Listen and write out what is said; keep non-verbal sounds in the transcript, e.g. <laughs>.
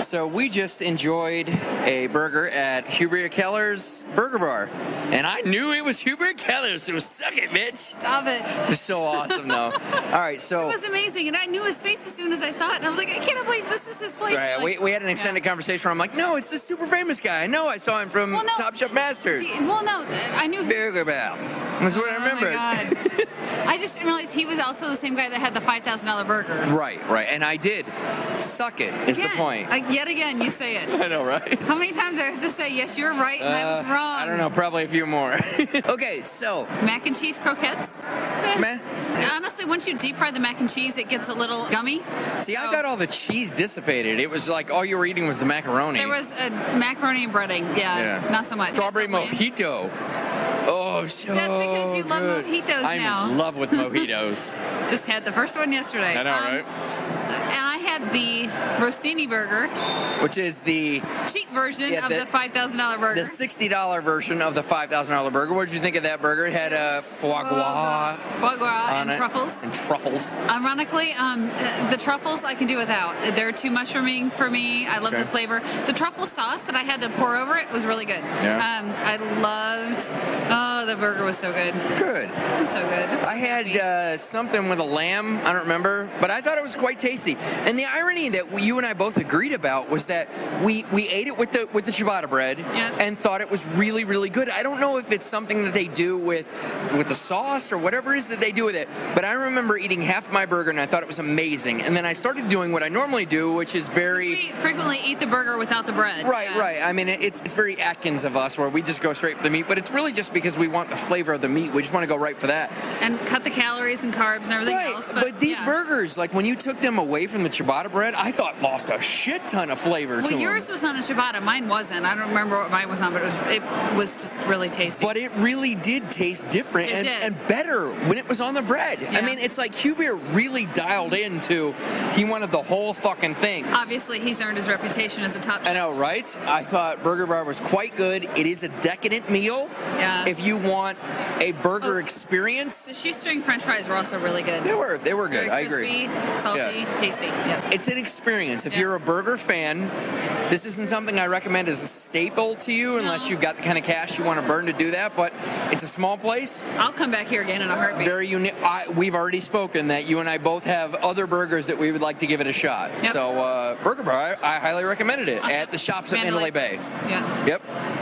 So we just enjoyed a burger at Hubert Keller's Burger Bar, and I knew it was Hubert Keller's. It was suck it, bitch. Stop it. It was so awesome, though. <laughs> All right, so It was amazing, and I knew his face as soon as I saw it, and I was like, I can't believe this is his place. Right, we, Like, we had an extended conversation where I'm like, no, it's this super famous guy. I know I saw him from Well, no, Top Chef Masters. Well, no, I knew. Burger Bar. That's what I remember. Oh my God. <laughs> I just didn't realize he was also the same guy that had the five thousand dollar burger. Right, right. And I did. Suck it is Again, the point. uh, yet again, you say it. <laughs> I know, right? How many times do I have to say yes? You're right, and I was Uh, wrong. I don't know, probably a few more. <laughs> okay, so, Mac and cheese croquettes. Eh. man, Honestly, once you deep fry the mac and cheese, it gets a little gummy. see, I So- thought all the cheese dissipated. It was like all you were eating was the macaroni. There was a macaroni and breading. Yeah, Yeah. not so much. Strawberry mojito. Oh, so That's because you love good. mojitos I'm now. in love with mojitos. <laughs> Just had the first one yesterday. I know, Um, right? And I had the Rossini burger, Which is the cheap version Yeah, of the- the five thousand dollar burger. the sixty dollar version of the five thousand dollar burger. What did you think of that burger? It had a foie gras foie gras on and it truffles. and truffles. Ironically, um, uh, the truffles I can do without. They're too mushrooming for me. I love Okay. the flavor. The truffle sauce that I had to pour over it was really good. Yeah. Um, I loved. Oh, the burger was so good. Good. So good. So I had uh, something with a lamb. I don't remember, but I thought it was quite tasty. And the irony that we- you and I both agreed about was that we we ate it with the with the ciabatta bread Yep. and thought it was really really good. I don't know if it's something that they do with with the sauce or whatever it is that they do with it, but I remember eating half my burger and I thought it was amazing. And then I started doing what I normally do, which is very we frequently eat the burger without the bread. Right, Yeah. right. I mean, it's it's very Atkins of us, where we just go straight for the meat. But it's really just because we want the flavor of the meat. We just want to go right for that. And cut the calories and carbs and everything Right. else. But, these yeah. burgers, like when you took them away from the ciabatta bread, I thought lost a shit ton of flavor to Well, them. yours was on a ciabatta. Mine wasn't. I don't remember what mine was on, but it was, it was just really tasty. But it really did taste different and, and better when it was on the bread. I Yeah. mean, it's like Hubert really dialed into he wanted the whole fucking thing. Obviously, he's earned his reputation as a top I know, right? I thought Burger Bar was quite good. It is a decadent meal. Yeah. If you want a burger Oh. The shoestring French fries were also really good. they were they were good. Very I agree. crispy, salty, Yeah. tasty. Yeah. It's an experience. If Yeah. you're a burger fan, this isn't something I recommend as a staple to you unless No. you've got the kind of cash you want to burn to do that. But it's a small place, I'll come back here again in a heartbeat. very unique. We've already spoken that you and I both have other burgers that we would like to give it a shot. Yep. So uh, Burger Bar, I, I highly recommended it Awesome. at the shops at Mandalay. Bay. Yeah. Yep.